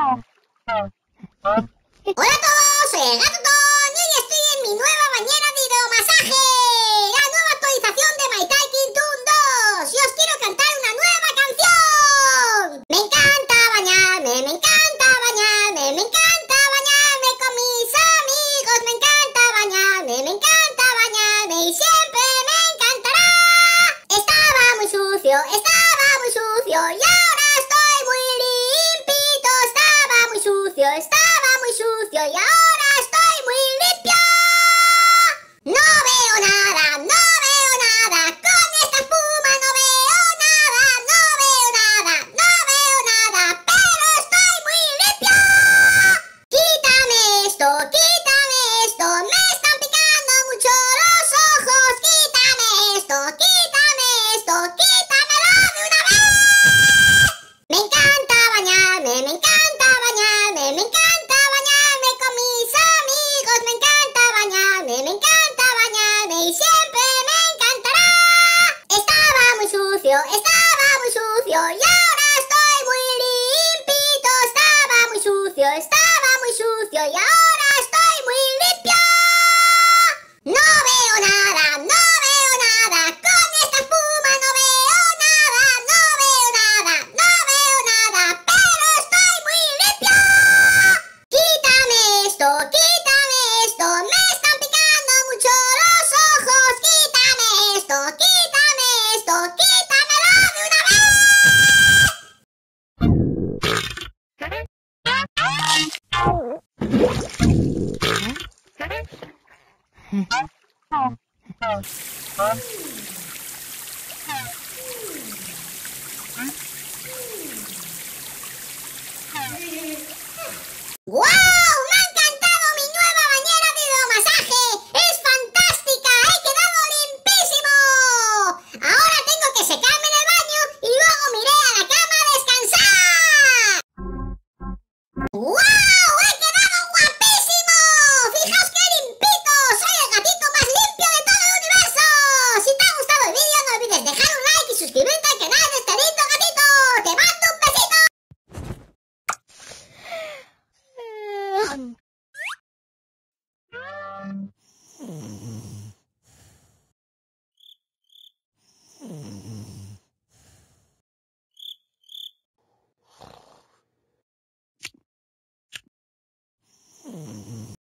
Hola a todos, soy el Gato y hoy estoy en mi nueva bañera de hidromasaje. yo. estaba muy sucio y ahora estoy muy limpito, estaba muy sucio, estaba muy sucio y ahora... Wow! Hmm.